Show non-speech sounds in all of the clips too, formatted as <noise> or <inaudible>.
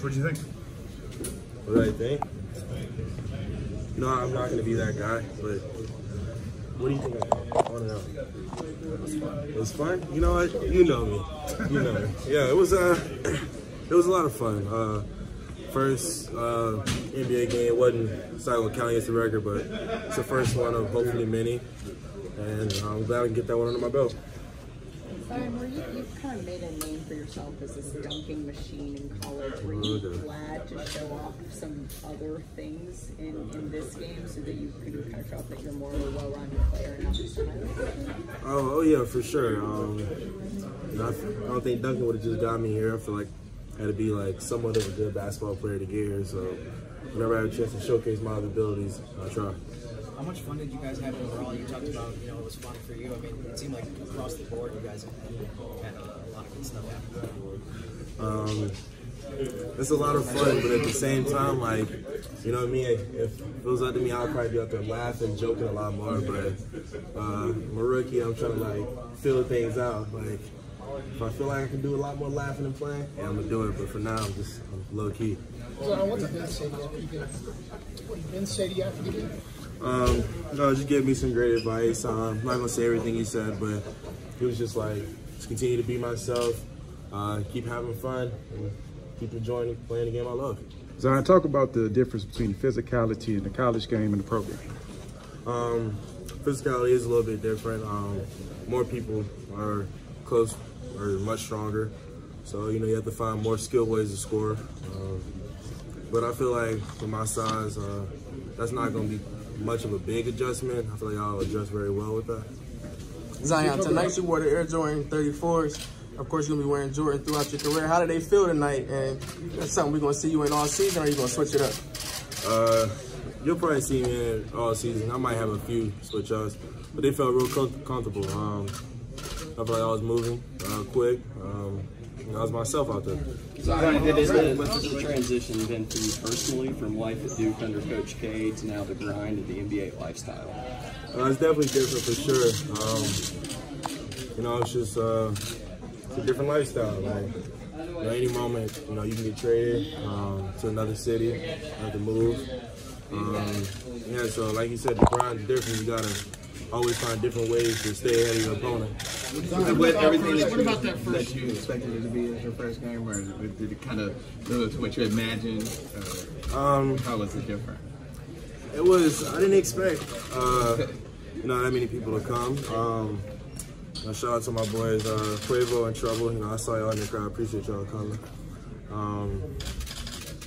What do you think? What do I think? No, I'm not going to be that guy, but what do you think I, I want to know? It was fun. You know what? You know me. You know me. Yeah, it was. Uh, <clears throat> it was a lot of fun. Uh, first uh, NBA game. It wasn't silent count against the record, but it's the first one of hopefully many. And I'm glad I can get that one under my belt. Zion, were you, you've kind of made a name for yourself as this dunking machine in college. Were you glad to show off some other things in, in this game so that you could kind of show off that you're more of a well-rounded player and not just a highlight player? Oh, oh yeah, for sure. Um, I don't think dunking would have just got me here. I feel like I had to be like somewhat of a good basketball player to get here. So whenever I have a chance to showcase my other abilities, I try. How much fun did you guys have overall? You talked about, you know, it was fun for you. I mean, it seemed like across the board, you guys had a, lot of good stuff happen. Um, it's a lot of fun, but at the same time, like, you know what I mean? If it was up to me, I'd probably be out there laughing, joking a lot more. But uh, I'm a rookie. I'm trying to like feel things out. Like, if I feel like I can do a lot more laughing and playing, yeah, I'm gonna do it. But for now, I'm just I'm low key. Zion, what did Ben say to you? You can- What did Ben say to you after the game? Um, no, just gave me some great advice. Um, I'm not gonna say everything he said, but he was just like, just continue to be myself, uh, keep having fun, and keep enjoying playing the game I love. Zion, talk about the difference between physicality in the college game and the pro game. Um, physicality is a little bit different. Um, more people are close or much stronger, so you know you have to find more skilled ways to score. Um, but I feel like for my size, uh, that's not going to be much of a big adjustment. I feel like I'll adjust very well with that. Zion, tonight you wore the Air Jordan 34s. Of course, you're gonna be wearing Jordan throughout your career. How do they feel tonight? And that's something we're gonna see you in all season, or are you gonna switch it up? Uh, you'll probably see me in all season. I might have a few switch ups, but they felt real com- comfortable. Um, I felt like I was moving uh, quick. Um, I was myself out there. Zion, what has the, what has the transition been for you personally from life at Duke under Coach K to now the grind of the NBA lifestyle? Uh, it's definitely different for sure. Um, you know, it's just uh, it's a different lifestyle. Like, you know, any moment, you know, you can get traded um, to another city, have to move. Um, yeah, so like you said, the grind's different. You gotta always find different ways to stay ahead of your opponent. Zion, With about everything first- that what you, about that first? that you expected it to be as your first game, or did it kind of live to what you imagined? Um, how was it different? It was. I didn't expect, uh, you know, that many people to come. Um, shout out to my boys, uh, Quavo and Trouble. You know, I saw y'all in the crowd. Appreciate y'all coming. Um,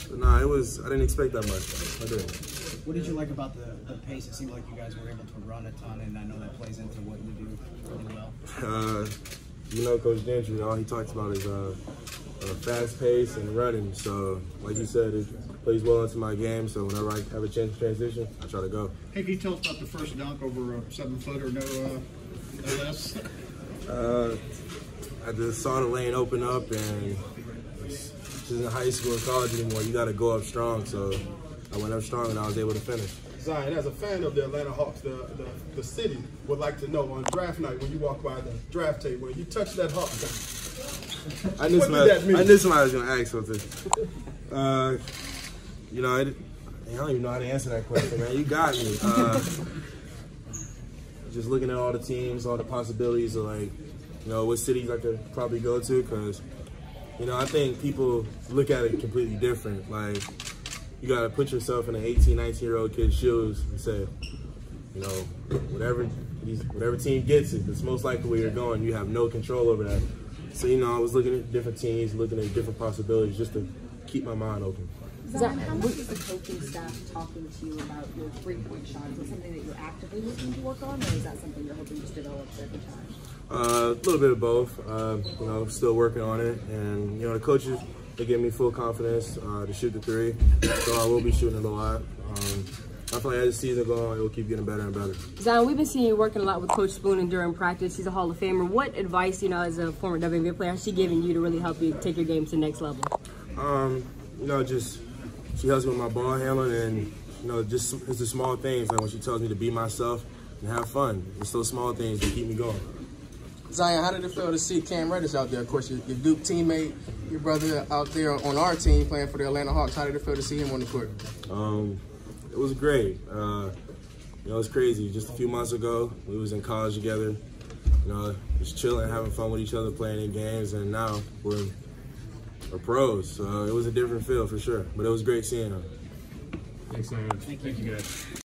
but nah, it was. I didn't expect that much. I didn't. What did you like about the, the pace? It seemed like you guys were able to run a ton, and I know that plays into what you do really well. Uh, you know, Coach Gentry, all he talks about is uh, uh, fast pace and running. So, like you said, it plays well into my game. So whenever I have a chance to transition, I try to go. Hey, can you tell us about the first dunk over a seven footer, no, uh, no less? Uh, I just saw the lane open up, and it's just in high school and college anymore. You got to go up strong. So I went up strong, and I was able to finish. Zion, as a fan of the Atlanta Hawks, the, the, the city would like to know on draft night when you walk by the draft table, when you touch that Hawk gun, I knew What did that mean? I knew somebody was gonna ask something. Uh, you know, I, I don't even know how to answer that question, man. You got me. Uh, just looking at all the teams, all the possibilities of like, you know, what cities I could probably go to, because, you know, I think people look at it completely different. Like, you gotta put yourself in an 18, 19 year old kid's shoes and say, you know, whatever these, whatever team gets it, it's most likely where you're going. You have no control over that. So you know, I was looking at different teams, looking at different possibilities, just to keep my mind open. Zion, how much is the coaching staff talking to you about your three-point shot? Is it something that you're actively looking to work on, or is that something you're hoping just develops every time? Uh, a little bit of both. Uh, you know, still working on it, and you know, the coaches they give me full confidence uh, to shoot the three, so I will be shooting it a lot. Um, I feel like as the season goes on, it will keep getting better and better. Zion, we've been seeing you working a lot with Coach Spoonen during practice. He's a Hall of Famer. What advice, you know, as a former WNBA player, has she given you to really help you take your game to the next level? Um, you know, just she helps me with my ball handling, and you know, just it's the small things like when she tells me to be myself and have fun. It's those small things that keep me going. Zion, how did it feel to see Cam Reddish out there? Of course, your, your Duke teammate, your brother out there on our team playing for the Atlanta Hawks. How did it feel to see him on the court? Um, it was great. Uh, you know, it's crazy. Just a few months ago, we was in college together. You know, just chilling, having fun with each other, playing in games, and now we're we're pros. So it was a different feel for sure. But it was great seeing him. Thanks, Zion. Thank you guys.